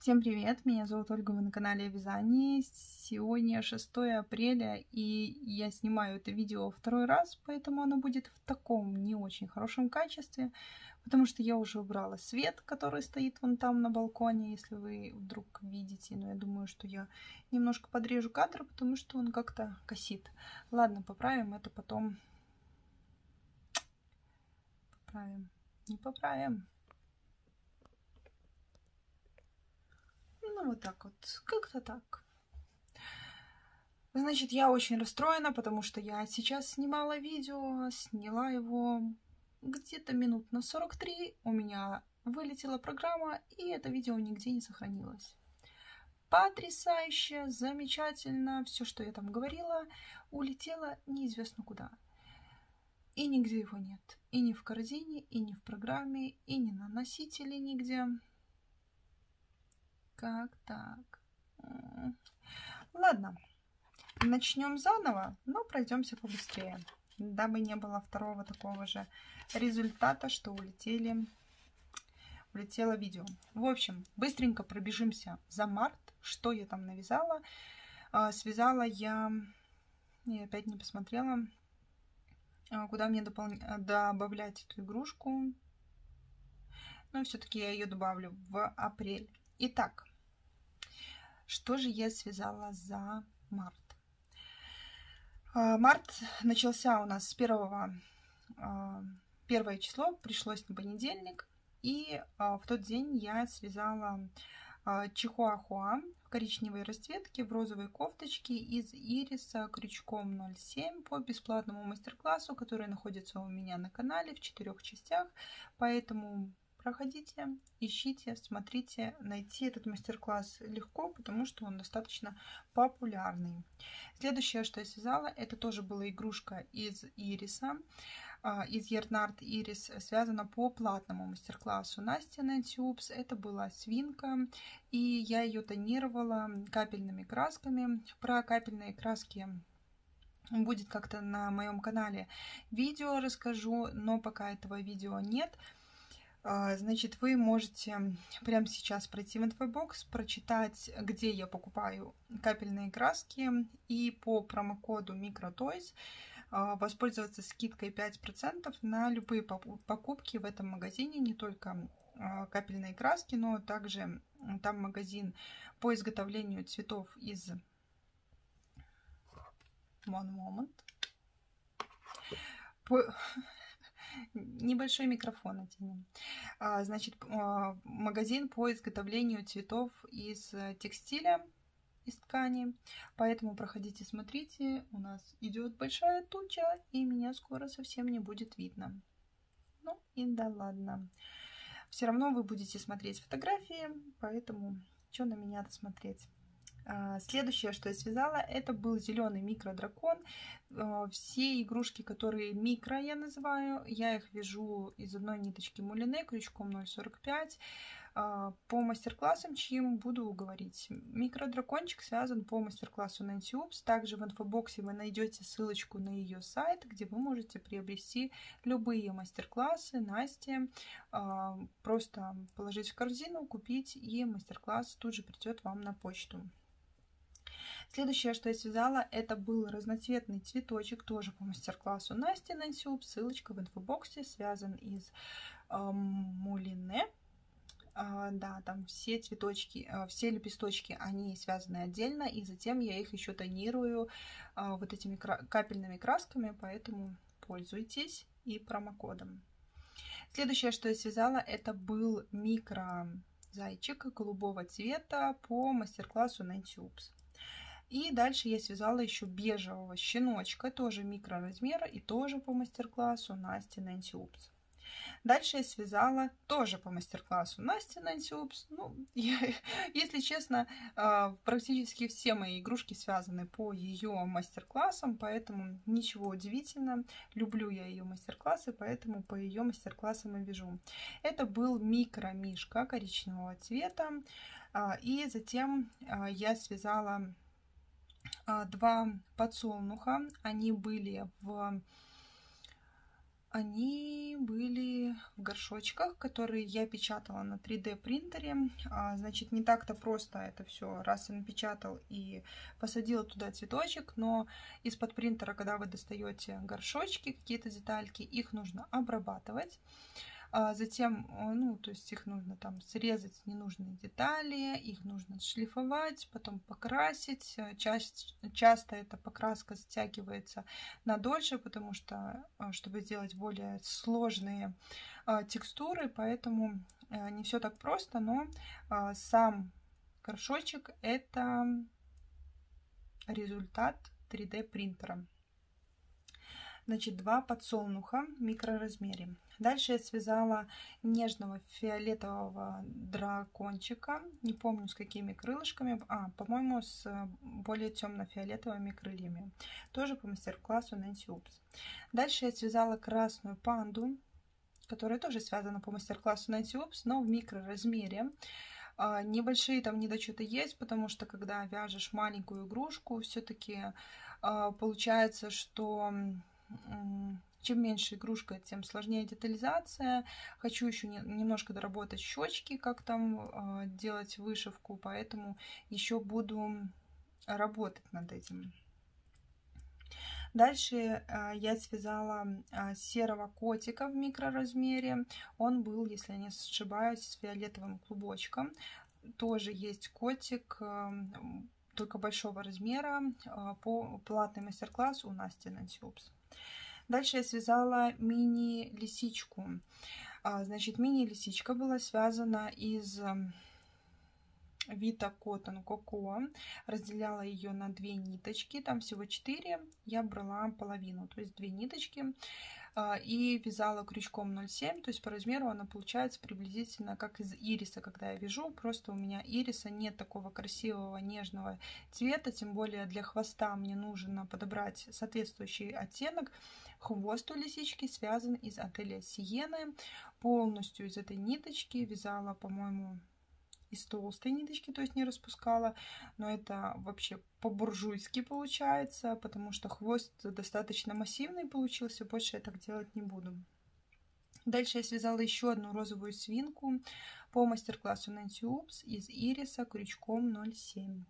Всем привет, меня зовут Ольга, вы на канале о вязании. Сегодня 6 апреля, и я снимаю это видео второй раз, поэтому оно будет в таком не очень хорошем качестве, потому что я уже убрала свет, который стоит вон там на балконе, если вы вдруг видите, но я думаю, что я немножко подрежу кадр, потому что он как-то косит. Ладно, поправим это потом. Поправим. Не поправим. Ну, вот так вот. Как-то так. Значит, я очень расстроена, потому что я сейчас снимала видео, сняла его где-то минут на 43. У меня вылетела программа, и это видео нигде не сохранилось. Потрясающе, замечательно, все, что я там говорила, улетело неизвестно куда. И нигде его нет. И не в корзине, и не в программе, и не на носителе нигде. Как так? Ладно, начнем заново, но пройдемся побыстрее, дабы не было второго такого же результата, что улетели, улетело видео. В общем, быстренько пробежимся за март, что я там навязала. А, связала я, я опять не посмотрела, а, куда мне допол... добавлять эту игрушку. Но все-таки я ее добавлю в апрель. Итак, что же я связала за март? А, март начался у нас с первого, а, первое число, пришлось на понедельник. И а, в тот день я связала чихуахуа в коричневой расцветке, в розовой кофточке из ириса крючком 07 по бесплатному мастер-классу, который находится у меня на канале в четырех частях. Поэтому проходите, ищите, смотрите. Найти этот мастер-класс легко, потому что он достаточно популярный. Следующее, что я связала, это тоже была игрушка из ириса, а, из Ярнард Ирис, связана по платному мастер-классу Настя Тюбс. Это была свинка, и я ее тонировала капельными красками. Про капельные краски будет как-то на моем канале видео расскажу, но пока этого видео нет. А, значит, вы можете прямо сейчас пройти в инфобокс, прочитать, где я покупаю капельные краски и по промокоду MicroToys а, воспользоваться скидкой 5% на любые покупки в этом магазине, не только а, капельные краски, но также там магазин по изготовлению цветов из One moment. Небольшой микрофон оденем. А, значит, а, магазин по изготовлению цветов из э, текстиля, из ткани. Поэтому проходите, смотрите. У нас идет большая туча, и меня скоро совсем не будет видно. Ну и да ладно. Все равно вы будете смотреть фотографии, поэтому что на меня-то смотреть? А, следующее, что я связала, это был зеленый микродракон. А, все игрушки, которые микро я называю, я их вяжу из одной ниточки мулине крючком 0,45 а, по мастер-классам, чьим буду говорить. Микродракончик связан по мастер-классу Nancy Oops. Также в инфобоксе вы найдете ссылочку на ее сайт, где вы можете приобрести любые мастер-классы Насти. Просто положить в корзину, купить, и мастер-класс тут же придет вам на почту. Следующее, что я связала, это был разноцветный цветочек, тоже по мастер-классу Насти Нансюб. Ссылочка в инфобоксе, связан из э, мулине. Uh, да, там все цветочки, uh, все лепесточки, они связаны отдельно, и затем я их еще тонирую uh, вот этими капельными красками, поэтому пользуйтесь и промокодом. Следующее, что я связала, это был микро зайчик голубого цвета по мастер-классу Nancy Oops. И дальше я связала еще бежевого щеночка, тоже микроразмера и тоже по мастер-классу Насти Нэнси Упс. Дальше я связала тоже по мастер-классу Насти Нэнси Упс. Ну, я, если честно, а, практически все мои игрушки связаны по ее мастер-классам, поэтому ничего удивительного. Люблю я ее мастер-классы, поэтому по ее мастер-классам и вяжу. Это был микро-мишка коричневого цвета. А, и затем а, я связала два подсолнуха. Они были в они были в горшочках, которые я печатала на 3D принтере. А, значит, не так-то просто это все раз и напечатал и посадила туда цветочек, но из-под принтера, когда вы достаете горшочки, какие-то детальки, их нужно обрабатывать. А затем, э, ну, то есть их нужно там срезать ненужные детали, их нужно шлифовать, потом покрасить. Э, часто, часто эта покраска затягивается на дольше, потому что, э, чтобы сделать более сложные текстуры, поэтому не все так просто, но сам горшочек это результат 3D принтера. Значит, два подсолнуха в микроразмере. Дальше я связала нежного фиолетового дракончика. Не помню с какими крылышками. А, по-моему, с более темно-фиолетовыми крыльями. Тоже по мастер-классу Нэнси Упс. Дальше я связала красную панду, которая тоже связана по мастер-классу Нэнси Упс, но в микроразмере. А, небольшие там недочеты есть, потому что когда вяжешь маленькую игрушку, все-таки а, получается, что чем меньше игрушка, тем сложнее детализация. Хочу еще не, немножко доработать щечки, как там э, делать вышивку, поэтому еще буду работать над этим. Дальше э, я связала э, серого котика в микроразмере. Он был, если я не ошибаюсь, с фиолетовым клубочком. Тоже есть котик, э, только большого размера. По платный мастер-класс у Насти Нансиупс. Дальше я связала мини-лисичку. А, значит, мини-лисичка была связана из Вита Cotton Coco. Разделяла ее на две ниточки, там всего четыре. Я брала половину, то есть две ниточки. А, и вязала крючком 0,7, то есть по размеру она получается приблизительно как из ириса, когда я вяжу, просто у меня ириса нет такого красивого нежного цвета, тем более для хвоста мне нужно подобрать соответствующий оттенок. Хвост у лисички связан из отеля Сиены, полностью из этой ниточки вязала, по-моему, из толстой ниточки, то есть не распускала. Но это вообще по-буржуйски получается, потому что хвост достаточно массивный получился, больше я так делать не буду. Дальше я связала еще одну розовую свинку по мастер-классу Nancy Oops из ириса крючком 0,7.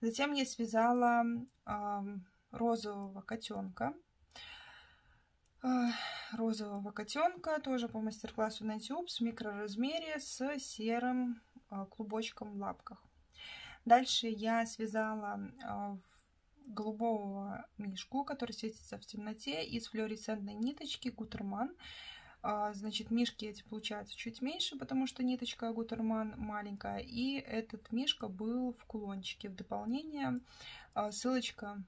Затем я связала э, розового котенка. Э, розового котенка тоже по мастер-классу Nancy Oops в микроразмере с серым клубочком в лапках. Дальше я связала а, голубого мишку, который светится в темноте, из флуоресцентной ниточки Гутерман. А, значит, мишки эти получаются чуть меньше, потому что ниточка Гутерман маленькая. И этот мишка был в кулончике. В дополнение ссылочка...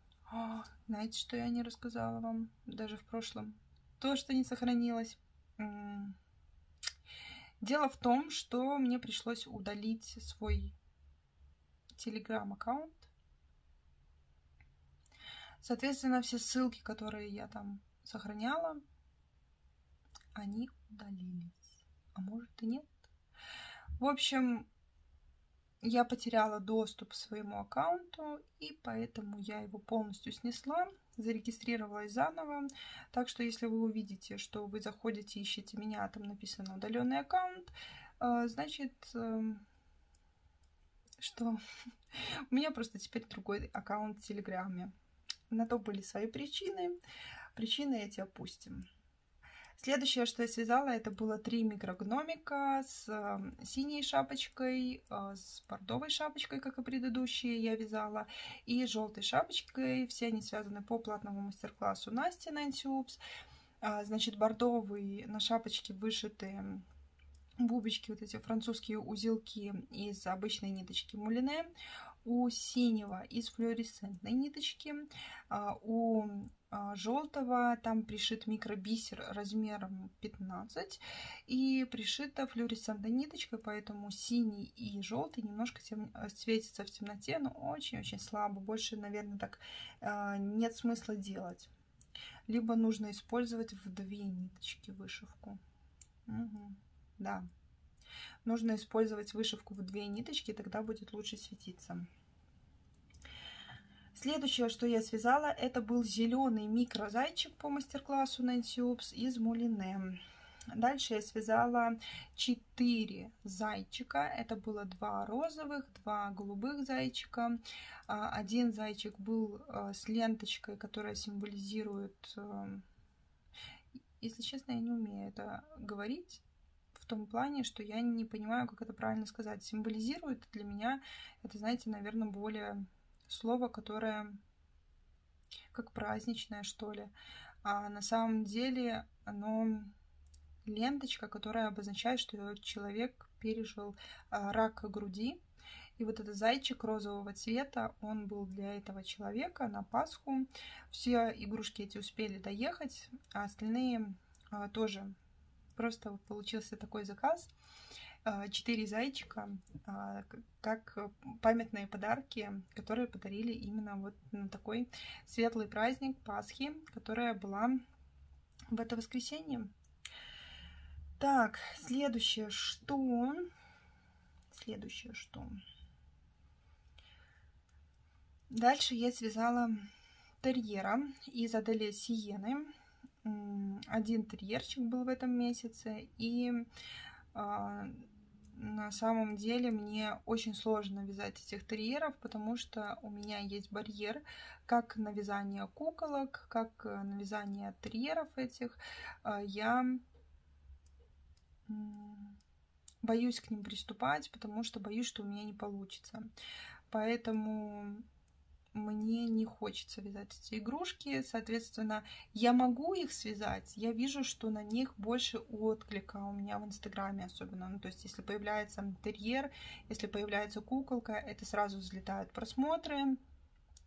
знаете, что я не рассказала вам даже в прошлом? То, что не сохранилось. Дело в том, что мне пришлось удалить свой телеграм-аккаунт. Соответственно, все ссылки, которые я там сохраняла, они удалились. А может и нет. В общем, я потеряла доступ к своему аккаунту, и поэтому я его полностью снесла зарегистрировалась заново. Так что если вы увидите, что вы заходите, ищете меня, а там написано удаленный аккаунт, э, значит, эм, что у меня просто теперь другой аккаунт в Телеграме. На то были свои причины. Причины эти опустим. Следующее, что я связала, это было три микрогномика с э, синей шапочкой, э, с бордовой шапочкой, как и предыдущие я вязала, и желтой шапочкой. Все они связаны по платному мастер-классу Насти Nancy Oops. Э, значит, бордовый на шапочке вышиты бубочки, вот эти французские узелки из обычной ниточки мулине, у синего из флуоресцентной ниточки, у а, желтого, там пришит микробисер размером 15 и пришита флуоресцентной ниточкой, поэтому синий и желтый немножко тем, э, светится в темноте, но очень-очень слабо, больше, наверное, так э, нет смысла делать. Либо нужно использовать в две ниточки вышивку. Угу. Да, нужно использовать вышивку в две ниточки, тогда будет лучше светиться. Следующее, что я связала, это был зеленый микрозайчик по мастер-классу Nancy Oops из Мулине. Дальше я связала 4 зайчика. Это было два розовых, два голубых зайчика. А, один зайчик был а, с ленточкой, которая символизирует... А, если честно, я не умею это говорить в том плане, что я не понимаю, как это правильно сказать. Символизирует для меня, это, знаете, наверное, более слово, которое как праздничное, что ли. А на самом деле оно ленточка, которая обозначает, что человек пережил а, рак груди. И вот этот зайчик розового цвета, он был для этого человека на Пасху. Все игрушки эти успели доехать, а остальные а, тоже. Просто получился такой заказ. А, четыре зайчика, как памятные подарки, которые подарили именно вот на такой светлый праздник Пасхи, которая была в это воскресенье. Так, следующее что? Следующее что? Дальше я связала терьера из Аделе Сиены. Один терьерчик был в этом месяце. И э, на самом деле мне очень сложно вязать этих терьеров, потому что у меня есть барьер как на вязание куколок, как на вязание терьеров этих. А, я боюсь к ним приступать, потому что боюсь, что у меня не получится. Поэтому мне не хочется вязать эти игрушки. Соответственно, я могу их связать. Я вижу, что на них больше отклика у меня в Инстаграме особенно. Ну, то есть, если появляется интерьер, если появляется куколка, это сразу взлетают просмотры,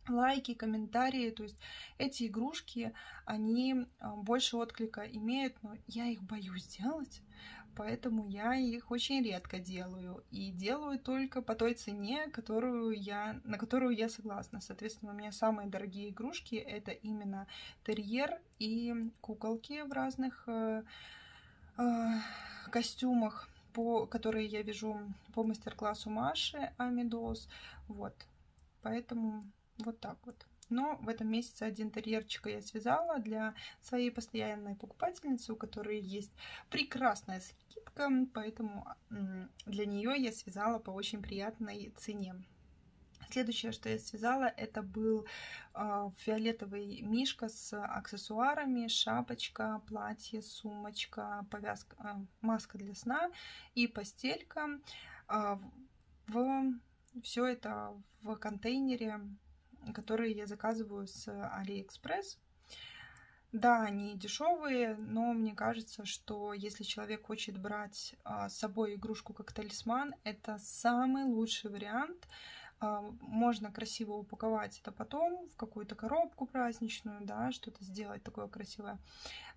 лайки, комментарии. То есть эти игрушки, они а, больше отклика имеют, но я их боюсь делать поэтому я их очень редко делаю. И делаю только по той цене, которую я, на которую я согласна. Соответственно, у меня самые дорогие игрушки это именно терьер и куколки в разных э, э, костюмах, по, которые я вяжу по мастер-классу Маши Амидос. Вот. Поэтому вот так вот. Но в этом месяце один терьерчика я связала для своей постоянной покупательницы, у которой есть прекрасная скидка, поэтому для нее я связала по очень приятной цене. Следующее, что я связала, это был э, фиолетовый мишка с аксессуарами, шапочка, платье, сумочка, повязка, э, маска для сна и постелька. Э, в все это в контейнере которые я заказываю с Алиэкспресс. Да, они дешевые, но мне кажется, что если человек хочет брать а, с собой игрушку как талисман, это самый лучший вариант. А, можно красиво упаковать это потом в какую-то коробку праздничную, да, что-то сделать такое красивое.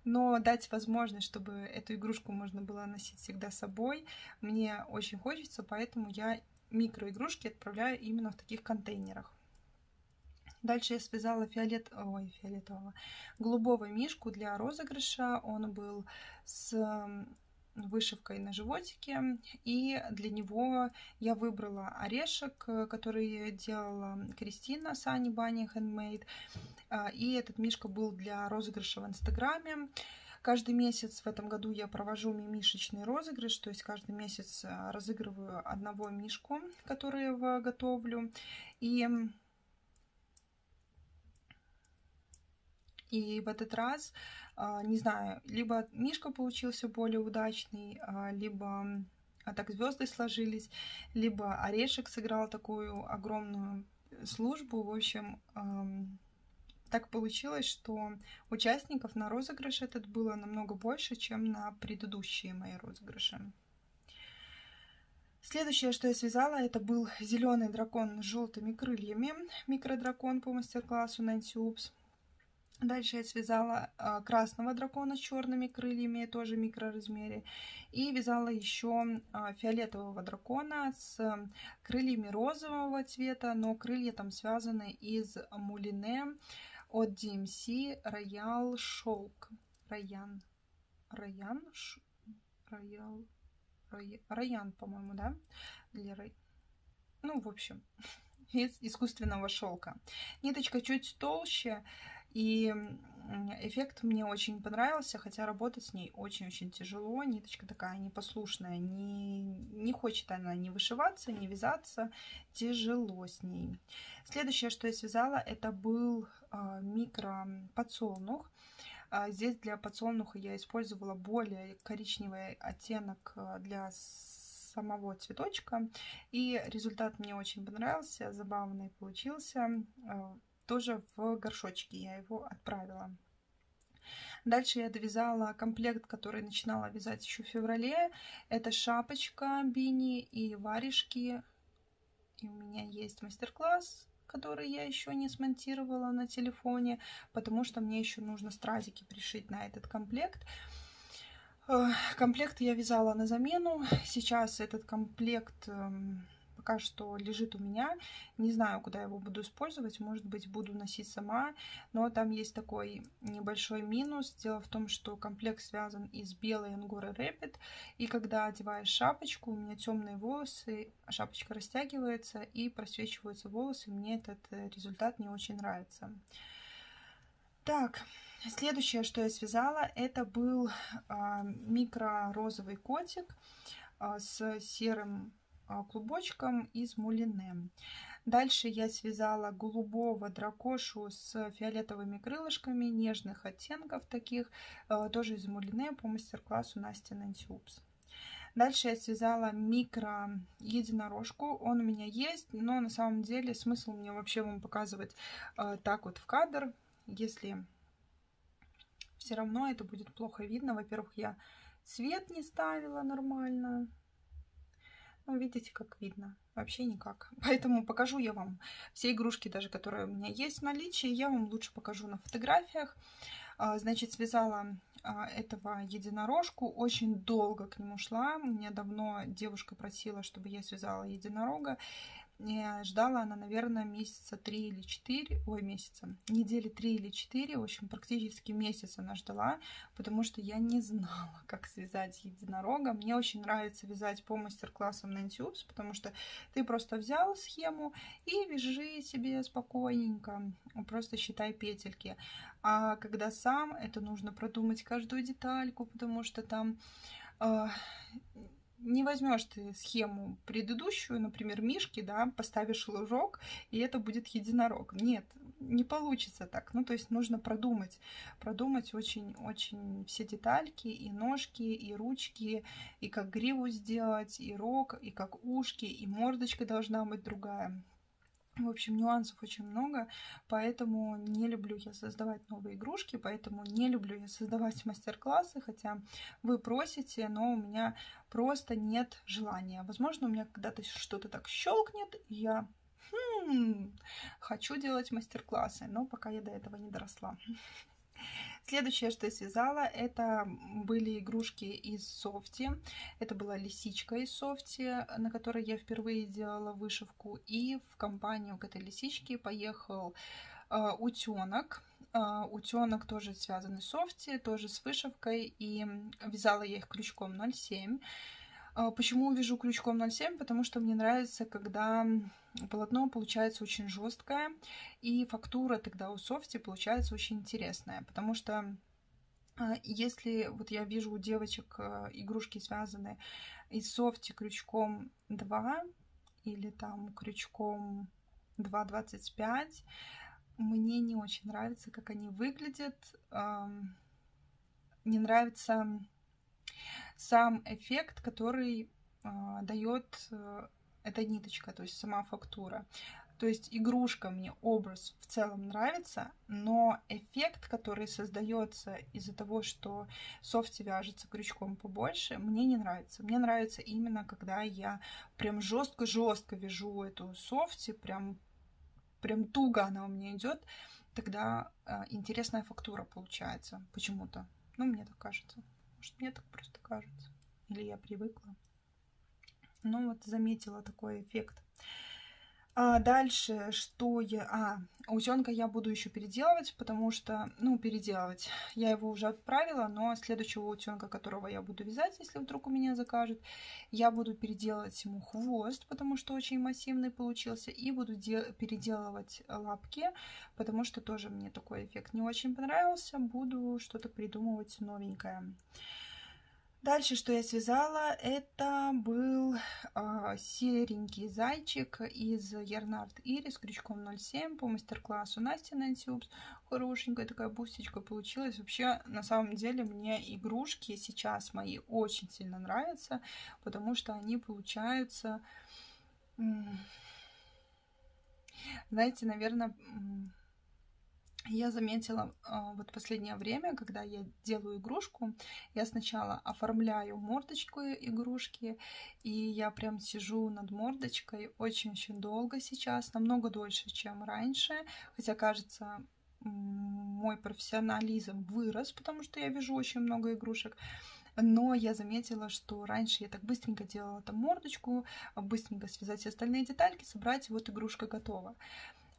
Но дать возможность, чтобы эту игрушку можно было носить всегда с собой, мне очень хочется, поэтому я микроигрушки отправляю именно в таких контейнерах. Дальше я связала фиолет... Ой, фиолетового, голубого мишку для розыгрыша. Он был с вышивкой на животике. И для него я выбрала орешек, который делала Кристина Сани Бани Handmade. А, и этот мишка был для розыгрыша в Инстаграме. Каждый месяц в этом году я провожу мимишечный розыгрыш, то есть каждый месяц а, разыгрываю одного мишку, который я готовлю. И И в этот раз, а, не знаю, либо Мишка получился более удачный, а, либо а так звезды сложились, либо Орешек сыграл такую огромную службу. В общем, так получилось, что участников на розыгрыш этот было намного больше, чем на предыдущие мои розыгрыши. Следующее, что я связала, это был зеленый дракон с желтыми крыльями, микродракон по мастер-классу Nancy Oops. Дальше я связала э, красного дракона с черными крыльями, тоже микроразмере. И вязала еще э, фиолетового дракона с крыльями розового цвета, но крылья там связаны из мулине от DMC Royal Шелк. Раян? Ш... Роял. Раян, по-моему, да? Для Рай... Ну, в общем, из искусственного шелка. Ниточка чуть толще, и эффект мне очень понравился, хотя работать с ней очень-очень тяжело. Ниточка такая непослушная, не, не хочет она не вышиваться, не вязаться. Тяжело с ней. Следующее, что я связала, это был э, микро подсолнух. А здесь для подсолнуха я использовала более коричневый оттенок а, для самого цветочка. И результат мне очень понравился, забавный получился. Тоже в горшочке я его отправила. Дальше я довязала комплект, который начинала вязать еще в феврале. Это шапочка бини и варежки. И у меня есть мастер-класс который я еще не смонтировала на телефоне, потому что мне еще нужно стразики пришить на этот комплект. Комплект я вязала на замену. Сейчас этот комплект эм, пока что лежит у меня. Не знаю, куда его буду использовать. Может быть, буду носить сама. Но там есть такой небольшой минус. Дело в том, что комплект связан из белой ангоры Rapid. И когда одеваешь шапочку, у меня темные волосы, шапочка растягивается и просвечиваются волосы. Мне этот э, результат не очень нравится. Так, следующее, что я связала, это был а, микро-розовый котик а, с серым клубочком из мулине. Дальше я связала голубого дракошу с фиолетовыми крылышками нежных оттенков таких, а, тоже из мулине по мастер-классу Настя Нантиупс. Дальше я связала микро единорожку. Он у меня есть, но на самом деле смысл мне вообще вам показывать э, так вот в кадр, если все равно это будет плохо видно. Во-первых, я цвет не ставила нормально. Ну, видите, как видно. Вообще никак. Поэтому покажу я вам все игрушки, даже которые у меня есть в наличии. Я вам лучше покажу на фотографиях. А, значит, связала а, этого единорожку. Очень долго к нему шла. Мне давно девушка просила, чтобы я связала единорога. Ждала она, наверное, месяца три или четыре, ой, месяца, недели три или четыре, в общем, практически месяц она ждала, потому что я не знала, как связать единорога. Мне очень нравится вязать по мастер-классам на Nantiups, потому что ты просто взял схему и вяжи себе спокойненько, просто считай петельки. А когда сам, это нужно продумать каждую детальку, потому что там э, не возьмешь ты схему предыдущую, например, мишки, да, поставишь лужок, и это будет единорог. Нет, не получится так. Ну, то есть нужно продумать, продумать очень-очень все детальки, и ножки, и ручки, и как гриву сделать, и рог, и как ушки, и мордочка должна быть другая. В общем, нюансов очень много, поэтому не люблю я создавать новые игрушки, поэтому не люблю я создавать мастер-классы, хотя вы просите, но у меня просто нет желания. Возможно, у меня когда-то что-то так щелкнет, и я хм, хочу делать мастер-классы, но пока я до этого не доросла. Следующее, что я связала, это были игрушки из софти. Это была лисичка из софти, на которой я впервые делала вышивку. И в компанию к этой лисичке поехал э, утенок. Uh, утенок тоже связанный с софти, тоже с вышивкой, и вязала я их крючком 0,7. А, почему вяжу крючком 0,7? Потому что мне нравится, когда полотно получается очень жесткое, и фактура тогда у софти получается очень интересная, потому что а, если вот я вижу у девочек а, игрушки связаны из софти крючком 2 или там крючком 2,25, мне не очень нравится, как они выглядят. Не нравится сам эффект, который э, дает э, эта ниточка, то есть сама фактура. То есть игрушка мне образ в целом нравится, но эффект, который создается из-за того, что софти вяжется крючком побольше, мне не нравится. Мне нравится именно, когда я прям жестко-жестко вяжу эту софти, прям, прям туго она у меня идет, тогда э, интересная фактура получается почему-то. Ну, мне так кажется. Может, мне так просто кажется. Или я привыкла. Ну вот заметила такой эффект. А дальше, что я... А, утенка я буду еще переделывать, потому что... Ну, переделывать. Я его уже отправила, но следующего утенка, которого я буду вязать, если вдруг у меня закажут, я буду переделывать ему хвост, потому что очень массивный получился, и буду переделывать лапки, потому что тоже мне такой эффект не очень понравился. Буду что-то придумывать новенькое. Дальше, что я связала, это был э, серенький зайчик из Ярнард Ири с крючком 0,7 по мастер-классу Насти Нэнсиупс. Хорошенькая такая бустечка получилась. Вообще, на самом деле, мне игрушки сейчас мои очень сильно нравятся, потому что они получаются... Знаете, наверное, я заметила э, вот последнее время, когда я делаю игрушку, я сначала оформляю мордочку игрушки, и я прям сижу над мордочкой очень-очень долго сейчас, намного дольше, чем раньше, хотя кажется, мой профессионализм вырос, потому что я вижу очень много игрушек. Но я заметила, что раньше я так быстренько делала там мордочку, быстренько связать остальные детальки, собрать, и вот игрушка готова.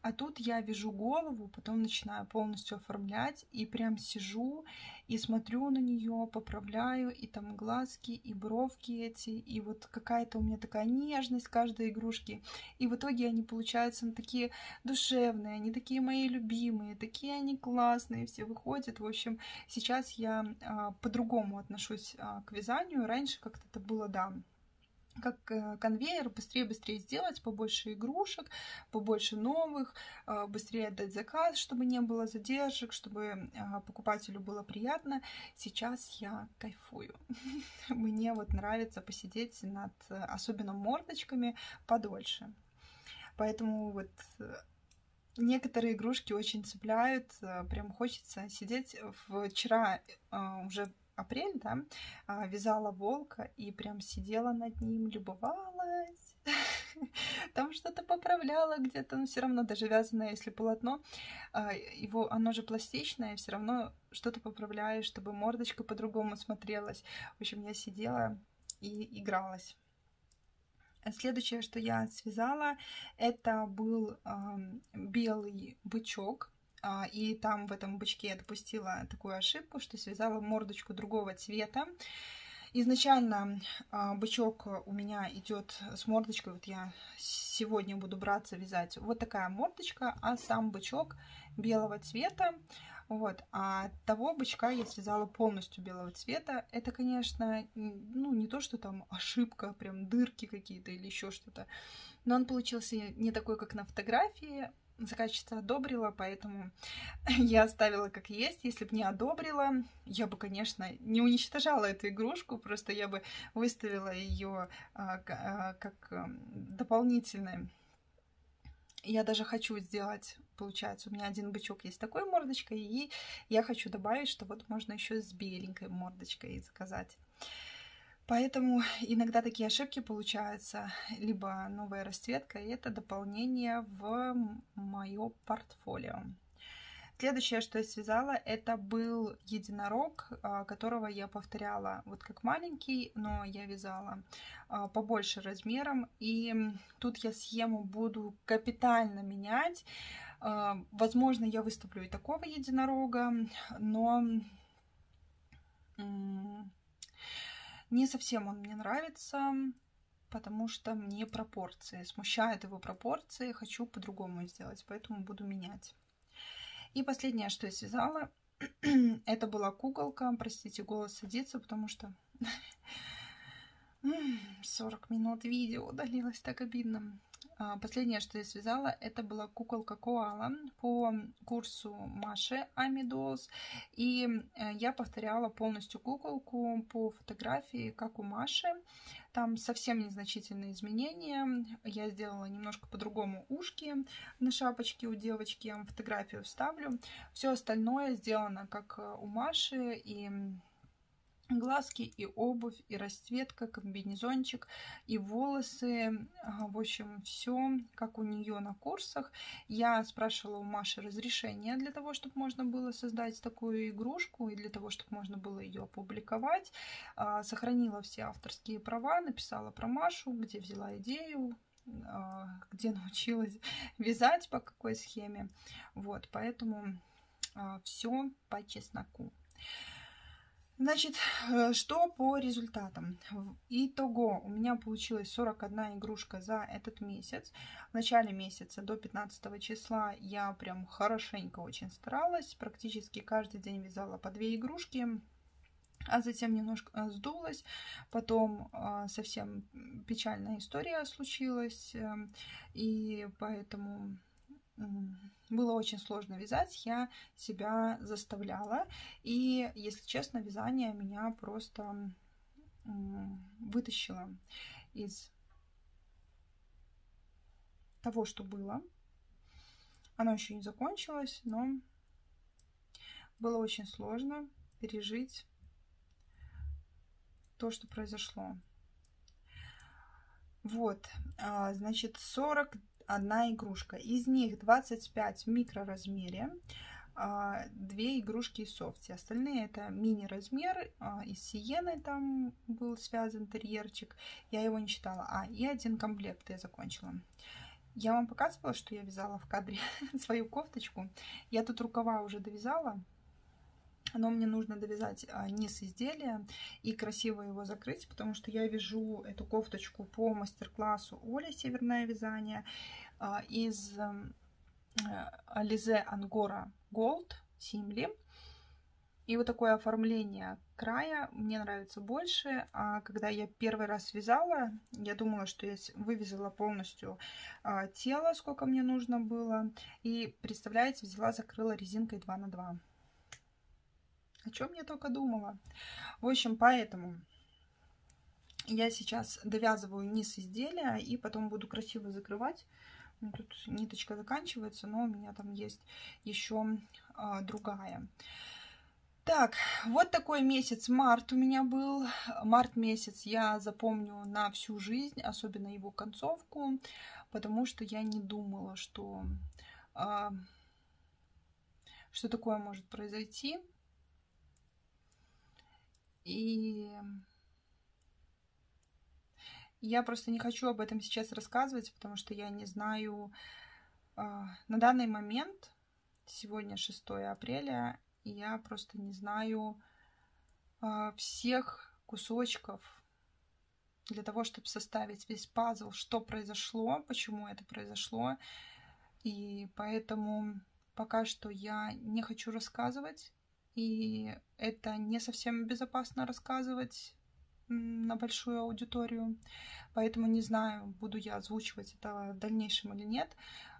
А тут я вяжу голову, потом начинаю полностью оформлять, и прям сижу и смотрю на нее, поправляю, и там глазки, и бровки эти, и вот какая-то у меня такая нежность каждой игрушки. И в итоге они получаются ну, такие душевные, они такие мои любимые, такие они классные, все выходят. В общем, сейчас я а, по-другому отношусь а, к вязанию. Раньше как-то это было, да, как э, конвейер, быстрее-быстрее сделать, побольше игрушек, побольше новых, э, быстрее отдать заказ, чтобы не было задержек, чтобы э, покупателю было приятно. Сейчас я кайфую. Мне вот нравится посидеть над особенно мордочками подольше. Поэтому вот некоторые игрушки очень цепляют, прям хочется сидеть. Вчера уже апрель, да, а, вязала волка и прям сидела над ним, любовалась. Там что-то поправляла где-то, но все равно даже вязаное, если полотно, а, его, оно же пластичное, все равно что-то поправляешь, чтобы мордочка по-другому смотрелась. В общем, я сидела и игралась. Следующее, что я связала, это был э, белый бычок и там в этом бычке я допустила такую ошибку, что связала мордочку другого цвета. Изначально а, бычок у меня идет с мордочкой, вот я сегодня буду браться вязать вот такая мордочка, а сам бычок белого цвета. Вот, а того бычка я связала полностью белого цвета. Это, конечно, ну, не то, что там ошибка, прям дырки какие-то или еще что-то. Но он получился не такой, как на фотографии заказчица одобрила, поэтому я оставила как есть. Если бы не одобрила, я бы, конечно, не уничтожала эту игрушку, просто я бы выставила ее а, а, как а, дополнительное. Я даже хочу сделать, получается, у меня один бычок есть такой мордочкой, и я хочу добавить, что вот можно еще с беленькой мордочкой заказать. Поэтому иногда такие ошибки получаются, либо новая расцветка, и это дополнение в мое портфолио. Следующее, что я связала, это был единорог, а, которого я повторяла вот как маленький, но я вязала а, побольше размером. И тут я схему буду капитально менять. А, возможно, я выставлю и такого единорога, но не совсем он мне нравится, потому что мне пропорции. Смущают его пропорции, хочу по-другому сделать, поэтому буду менять. И последнее, что я связала, это была куколка. Простите, голос садится, потому что 40 минут видео удалилось, так обидно. А, последнее, что я связала, это была куколка Коала по курсу Маши Амидолс. И э, я повторяла полностью куколку по фотографии, как у Маши. Там совсем незначительные изменения. Я сделала немножко по-другому ушки на шапочке у девочки. Фотографию вставлю. Все остальное сделано как э, у Маши. И глазки, и обувь, и расцветка, комбинезончик, и волосы. В общем, все как у нее на курсах. Я спрашивала у Маши разрешение для того, чтобы можно было создать такую игрушку, и для того, чтобы можно было ее опубликовать. А, сохранила все авторские права, написала про Машу, где взяла идею, а, где научилась вязать, по какой схеме. Вот, поэтому а, все по чесноку. Значит, э, что по результатам? Итого у меня получилось 41 игрушка за этот месяц. В начале месяца до 15 числа я прям хорошенько очень старалась. Практически каждый день вязала по две игрушки. А затем немножко э, сдулась. Потом э, совсем печальная история случилась. И поэтому было очень сложно вязать, я себя заставляла. И, если честно, вязание меня просто вытащило из того, что было. Оно еще не закончилось, но было очень сложно пережить то, что произошло. Вот, а, значит, 40 одна игрушка. Из них 25 в микроразмере, а, две игрушки из софти. Остальные это мини-размер, а, из сиены там был связан терьерчик, я его не читала. А, и один комплект я закончила. Я вам показывала, что я вязала в кадре свою кофточку. Я тут рукава уже довязала, но мне нужно довязать а, низ изделия и красиво его закрыть, потому что я вяжу эту кофточку по мастер-классу Оля Северное вязание а, из Ализе Ангора Gold Симли. И вот такое оформление края мне нравится больше. А когда я первый раз вязала, я думала, что я вывязала полностью а, тело, сколько мне нужно было. И, представляете, взяла, закрыла резинкой 2 на 2 о чем я только думала. В общем, поэтому я сейчас довязываю низ изделия и потом буду красиво закрывать. Тут ниточка заканчивается, но у меня там есть еще а, другая. Так, вот такой месяц март у меня был. Март месяц я запомню на всю жизнь, особенно его концовку, потому что я не думала, что, а, что такое может произойти. И я просто не хочу об этом сейчас рассказывать, потому что я не знаю... А, на данный момент, сегодня 6 апреля, я просто не знаю а, всех кусочков для того, чтобы составить весь пазл, что произошло, почему это произошло. И поэтому пока что я не хочу рассказывать и это не совсем безопасно рассказывать на большую аудиторию, поэтому не знаю, буду я озвучивать это в дальнейшем или нет.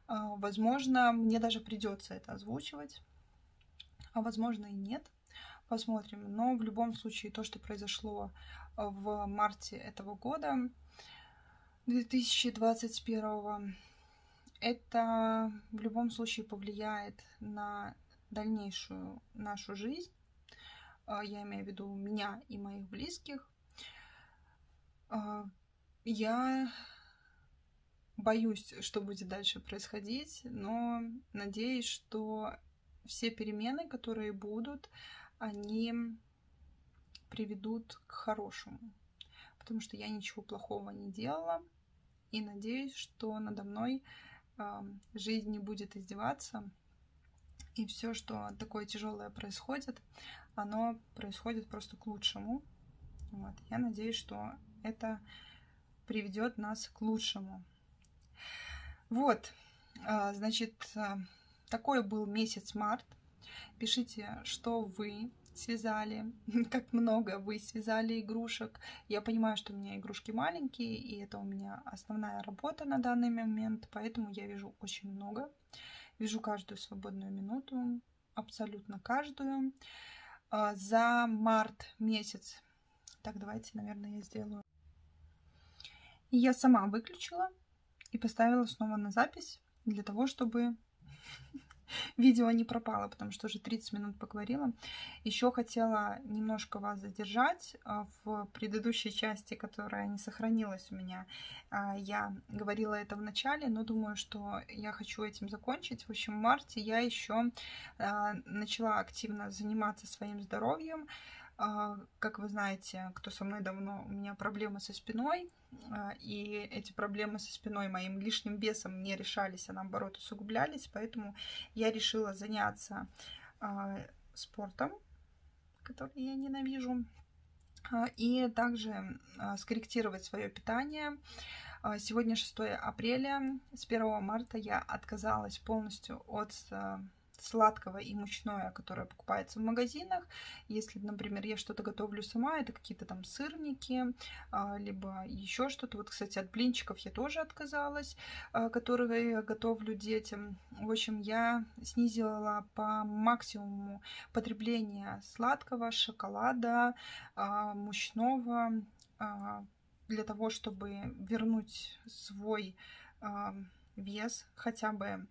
А, возможно, мне даже придется это озвучивать, а возможно и нет. Посмотрим. Но в любом случае то, что произошло в марте этого года, 2021, это в любом случае повлияет на дальнейшую нашу жизнь, а, я имею в виду меня и моих близких, а, я боюсь, что будет дальше происходить, но надеюсь, что все перемены, которые будут, они приведут к хорошему. Потому что я ничего плохого не делала. И надеюсь, что надо мной э, жизнь не будет издеваться, и все, что такое тяжелое происходит, оно происходит просто к лучшему. Вот. Я надеюсь, что это приведет нас к лучшему. Вот, а, значит, а, такой был месяц март. Пишите, что вы связали, как много вы связали игрушек. Я понимаю, что у меня игрушки маленькие, и это у меня основная работа на данный момент, поэтому я вижу очень много. Вяжу каждую свободную минуту, абсолютно каждую. А, за март месяц. Так, давайте, наверное, я сделаю. Я сама выключила и поставила снова на запись для того, чтобы видео не пропало, потому что уже 30 минут поговорила. Еще хотела немножко вас задержать. А, в предыдущей части, которая не сохранилась у меня, а, я говорила это в начале, но думаю, что я хочу этим закончить. В общем, в марте я еще а, начала активно заниматься своим здоровьем. А, как вы знаете, кто со мной давно, у меня проблемы со спиной, а, и эти проблемы со спиной моим лишним весом не решались, а наоборот усугублялись, поэтому я решила заняться а, спортом, который я ненавижу, и также скорректировать свое питание. Сегодня 6 апреля, с 1 марта я отказалась полностью от сладкого и мучное, которое покупается в магазинах. Если, например, я что-то готовлю сама, это какие-то там сырники, а, либо еще что-то. Вот, кстати, от блинчиков я тоже отказалась, а, которые я готовлю детям. В общем, я снизила по максимуму потребление сладкого, шоколада, а, мучного, для того, чтобы вернуть свой вес хотя бы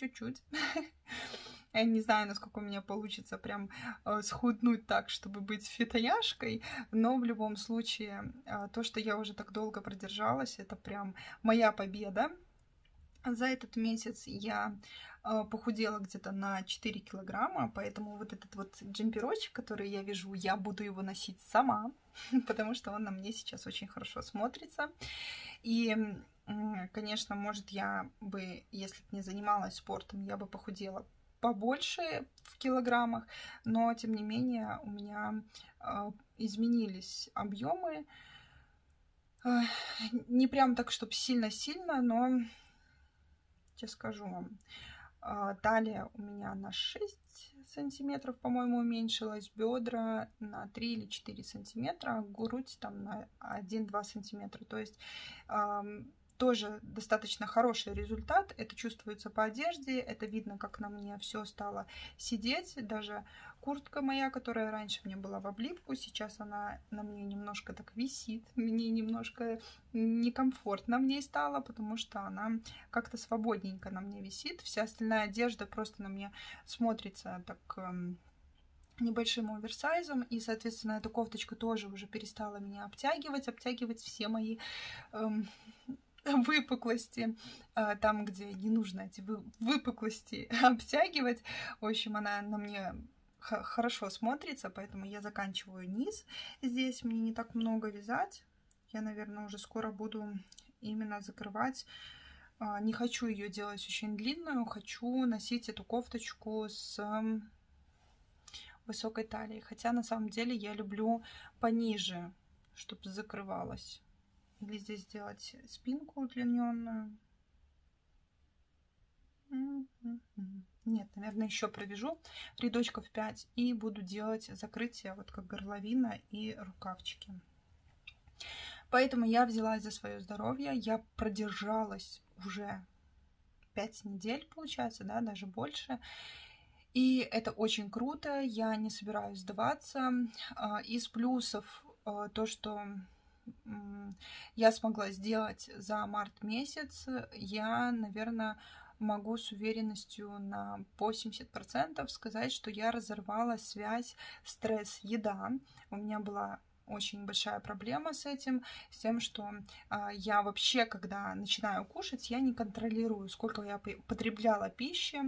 чуть-чуть. Я не знаю, насколько у меня получится прям э, схуднуть так, чтобы быть фитояшкой, но в любом случае э, то, что я уже так долго продержалась, это прям моя победа. За этот месяц я э, похудела где-то на 4 килограмма, поэтому вот этот вот джемперочек, который я вяжу, я буду его носить сама, потому что он на мне сейчас очень хорошо смотрится. И Конечно, может, я бы, если бы не занималась спортом, я бы похудела побольше в килограммах, но тем не менее у меня э, изменились объемы. Не прям так, чтобы сильно-сильно, но сейчас скажу вам. Э, талия у меня на 6 сантиметров, по-моему, уменьшилась, бедра на 3 или 4 сантиметра, грудь там на 1-2 сантиметра. То есть тоже достаточно хороший результат. Это чувствуется по одежде, это видно, как на мне все стало сидеть. Даже куртка моя, которая раньше мне была в облипку, сейчас она на мне немножко так висит. Мне немножко некомфортно в ней стало, потому что она как-то свободненько на мне висит. Вся остальная одежда просто на мне смотрится так эм, небольшим оверсайзом, и, соответственно, эта кофточка тоже уже перестала меня обтягивать, обтягивать все мои эм, выпуклости, а, там, где не нужно эти выпуклости обтягивать. В общем, она на мне хорошо смотрится, поэтому я заканчиваю низ. Здесь мне не так много вязать. Я, наверное, уже скоро буду именно закрывать. А, не хочу ее делать очень длинную, хочу носить эту кофточку с высокой талией. Хотя на самом деле я люблю пониже, чтобы закрывалась. Или здесь сделать спинку удлиненную. Нет, наверное, еще провяжу рядочков 5 и буду делать закрытие, вот как горловина и рукавчики. Поэтому я взялась за свое здоровье. Я продержалась уже 5 недель, получается, да, даже больше. И это очень круто, я не собираюсь сдаваться. А, из плюсов а, то, что я смогла сделать за март месяц, я, наверное, могу с уверенностью на 80% сказать, что я разорвала связь стресс-еда. У меня была очень большая проблема с этим, с тем, что а, я вообще, когда начинаю кушать, я не контролирую, сколько я потребляла пищи,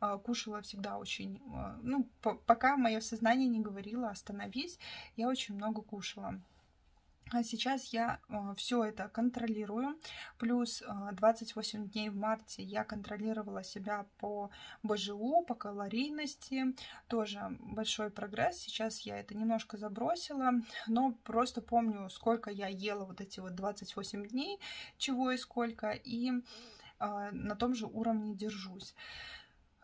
а, кушала всегда очень, а, ну, пока мое сознание не говорило остановись, я очень много кушала. А сейчас я э, все это контролирую. Плюс э, 28 дней в марте я контролировала себя по БЖУ, по калорийности. Тоже большой прогресс. Сейчас я это немножко забросила, но просто помню, сколько я ела вот эти вот 28 дней, чего и сколько, и на том же уровне держусь.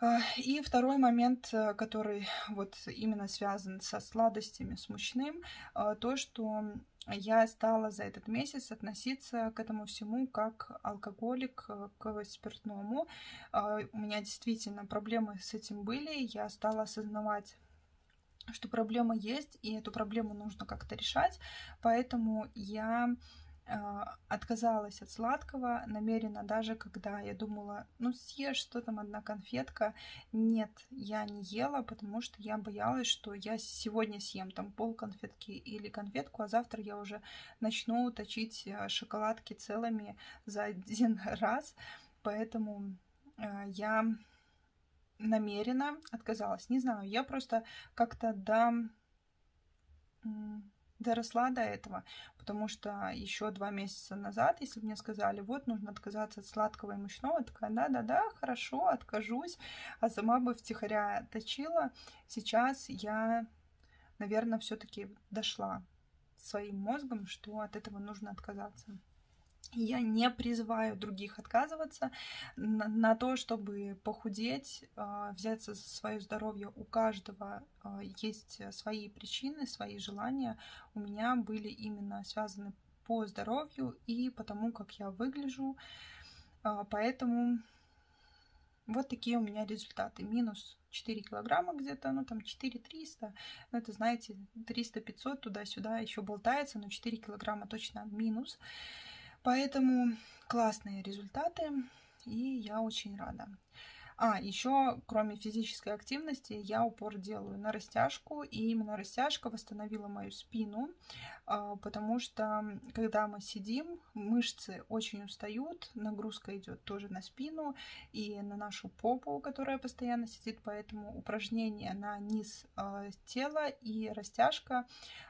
Э, и второй момент, э, который вот именно связан со сладостями, с мучным, э, то, что я стала за этот месяц относиться к этому всему как алкоголик э, к спиртному. А, у меня действительно проблемы с этим были. Я стала осознавать что проблема есть, и эту проблему нужно как-то решать. Поэтому я а, отказалась от сладкого намеренно, даже когда я думала, ну съешь, что там одна конфетка. Нет, я не ела, потому что я боялась, что я сегодня съем там пол конфетки или конфетку, а завтра я уже начну точить э, шоколадки целыми за один раз. Поэтому э, я намеренно отказалась. Не знаю, я просто как-то до доросла до этого, потому что еще два месяца назад, если бы мне сказали, вот, нужно отказаться от сладкого и мучного, такая, да-да-да, хорошо, откажусь, а сама бы втихаря точила. Сейчас я, наверное, все-таки дошла своим мозгом, что от этого нужно отказаться. Я не призываю других отказываться на, на то, чтобы похудеть, э, взяться за свое здоровье. У каждого э, есть свои причины, свои желания. У меня были именно связаны по здоровью и потому, как я выгляжу. Э, поэтому вот такие у меня результаты. Минус 4 килограмма где-то, ну там 4 300. Ну это, знаете, 300-500 туда-сюда еще болтается, но 4 килограмма точно минус. Поэтому классные результаты, и я очень рада. А, еще, кроме физической активности, я упор делаю на растяжку, и именно растяжка восстановила мою спину, а, потому что, когда мы сидим, мышцы очень устают, нагрузка идет тоже на спину и на нашу попу, которая постоянно сидит, поэтому упражнения на низ а, тела и растяжка,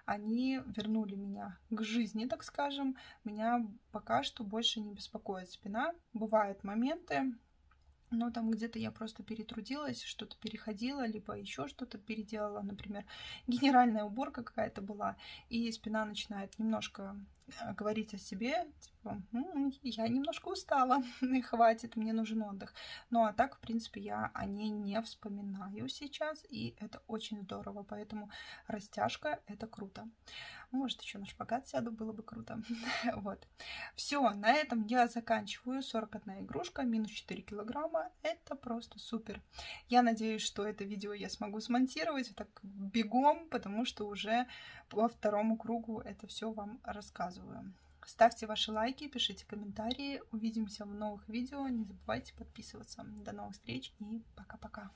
они вернули меня к жизни, так скажем. Меня пока что больше не беспокоит спина. Бывают моменты, но там где-то я просто перетрудилась, что-то переходила, либо еще что-то переделала, например, генеральная уборка какая-то была, и спина начинает немножко говорить о себе, типа, я немножко устала, и хватит, мне нужен отдых. Ну а так, в принципе, я о ней не вспоминаю сейчас, и это очень здорово, поэтому растяжка — это круто. Может, еще на шпагат сяду, было бы круто. вот. Все, на этом я заканчиваю. 41 игрушка, минус 4 килограмма. Это просто супер. Я надеюсь, что это видео я смогу смонтировать так бегом, потому что уже по второму кругу это все вам рассказываю. Ставьте ваши лайки, пишите комментарии. Увидимся в новых видео. Не забывайте подписываться. До новых встреч и пока-пока.